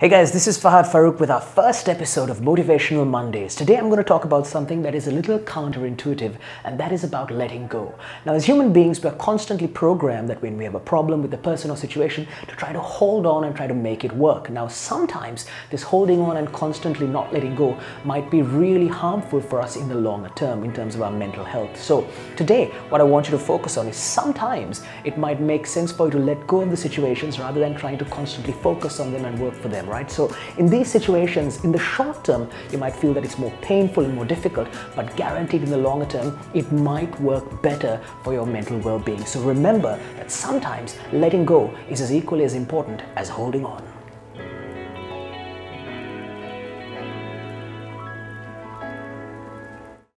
Hey guys, this is Fahad Farook with our first episode of Motivational Mondays. Today I'm going to talk about something that is a little counterintuitive, and that is about letting go. Now, as human beings, we're constantly programmed that when we have a problem with a person or situation, to try to hold on and try to make it work. Now, sometimes this holding on and constantly not letting go might be really harmful for us in the longer term in terms of our mental health. So, today, what I want you to focus on is sometimes it might make sense for you to let go of the situations rather than trying to constantly focus on them and work for them right? So in these situations, in the short term, you might feel that it's more painful and more difficult, but guaranteed in the longer term, it might work better for your mental well-being. So remember that sometimes letting go is as equally as important as holding on.